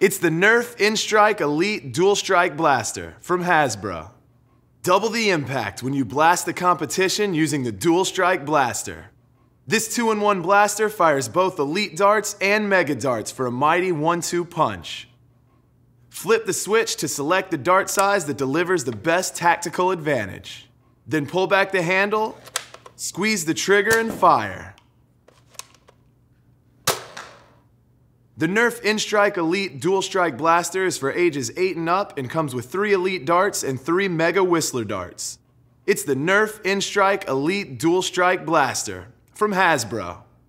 It's the Nerf N-Strike Elite Dual Strike Blaster from Hasbro. Double the impact when you blast the competition using the Dual Strike Blaster. This two in one blaster fires both elite darts and mega darts for a mighty one two punch. Flip the switch to select the dart size that delivers the best tactical advantage. Then pull back the handle, squeeze the trigger, and fire. The Nerf N-Strike Elite Dual Strike Blaster is for ages 8 and up and comes with 3 Elite darts and 3 Mega Whistler darts. It's the Nerf N-Strike Elite Dual Strike Blaster from Hasbro.